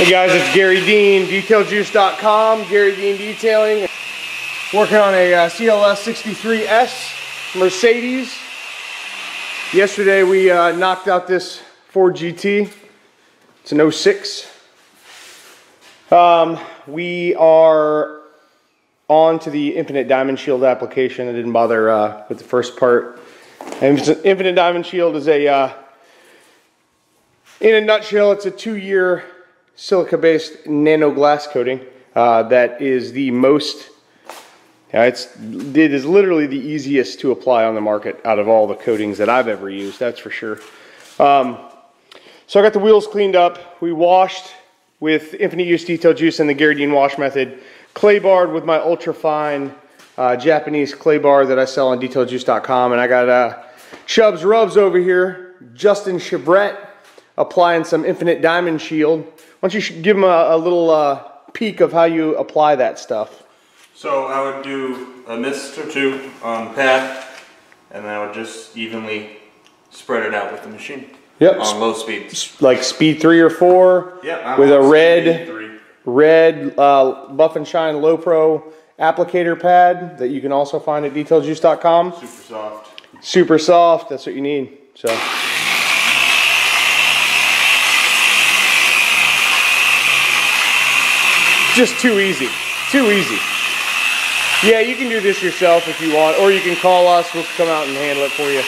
Hey guys, it's Garry Dean, detailjuice.com, Garry Dean Detailing. Working on a uh, CLS 63S Mercedes. Yesterday we uh, knocked out this Ford GT. It's an 06. Um, we are on to the Infinite Diamond Shield application. I didn't bother uh, with the first part. Infinite Diamond Shield is a, uh, in a nutshell, it's a two-year silica-based nano glass coating uh, that is the most yeah, it's, it is literally the easiest to apply on the market out of all the coatings that I've ever used, that's for sure. Um, so I got the wheels cleaned up. We washed with Infinite Use Detail Juice and the Garry Dean wash method. Clay barred with my ultra fine uh, Japanese clay bar that I sell on detailjuice.com. And I got uh, Chubbs Rubs over here, Justin Chabret applying some Infinite Diamond Shield. Why don't you give them a, a little uh, peek of how you apply that stuff? So I would do a mist or two on the pad, and then I would just evenly spread it out with the machine. Yep. On low speeds. Like speed three or four. Yep. I'm With a red, red uh, Buff and Shine Low Pro applicator pad that you can also find at detailjuice.com. Super soft. Super soft. That's what you need. So. Just too easy. Too easy. Yeah, you can do this yourself if you want, or you can call us. We'll come out and handle it for you.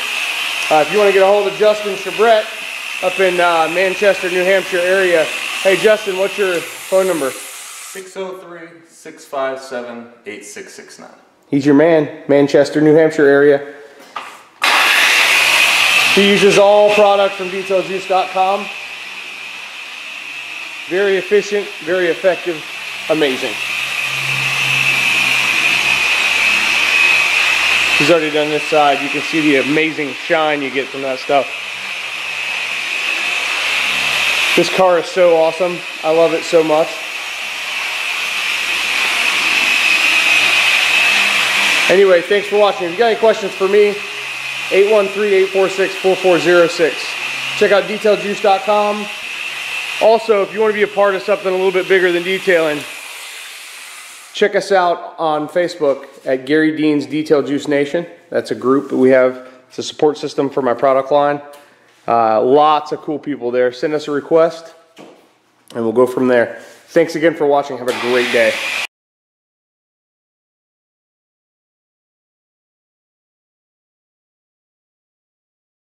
Uh, if you want to get a hold of Justin Chabret up in uh, Manchester, New Hampshire area, hey Justin, what's your phone number? 603-657-8669. He's your man, Manchester, New Hampshire area. He uses all products from detailjuice.com. Very efficient, very effective, amazing. He's already done this side. You can see the amazing shine you get from that stuff. This car is so awesome. I love it so much. Anyway, thanks for watching. If you got any questions for me, 813-846-4406. Check out detailjuice.com. Also, if you want to be a part of something a little bit bigger than detailing, check us out on Facebook at Garry Dean's Detail Juice Nation. That's a group that we have. It's a support system for my product line. Uh, lots of cool people there. Send us a request and we'll go from there. Thanks again for watching. Have a great day.